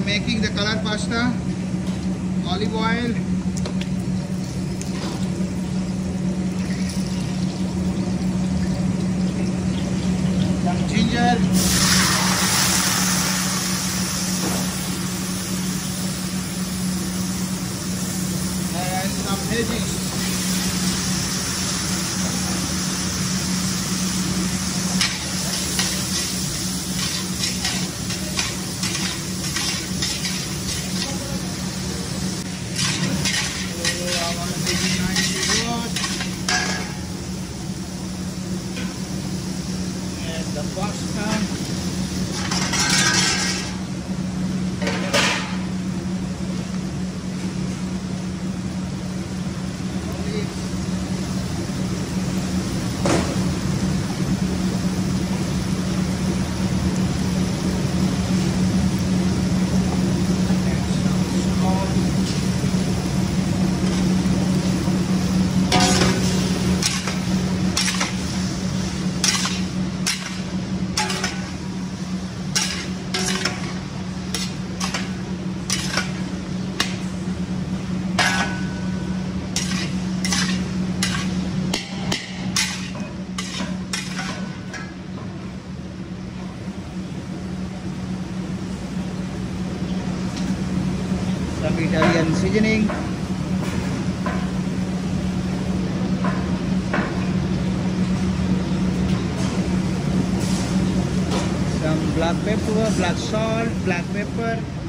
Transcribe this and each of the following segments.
am making the color pasta. Olive oil. Ginger. And some veggies. So I want Italian seasoning. Some black pepper, black salt, black pepper.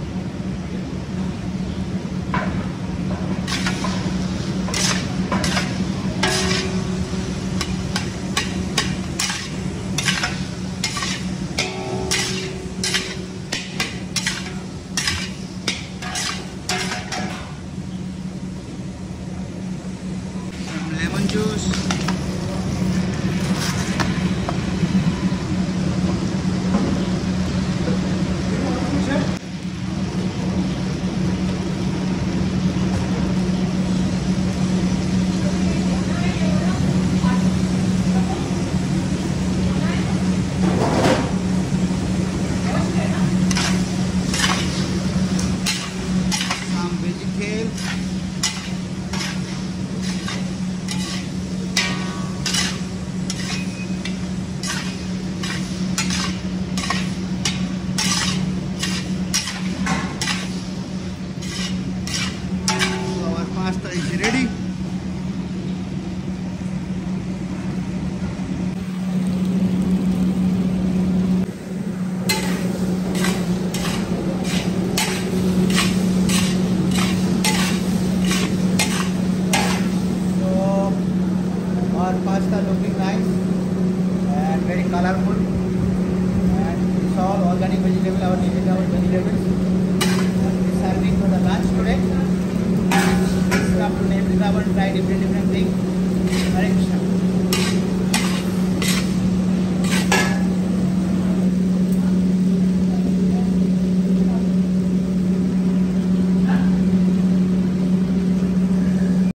Is ready. Pasta looking nice and very colorful. And it's all organic vegetable, our native our vegetables. different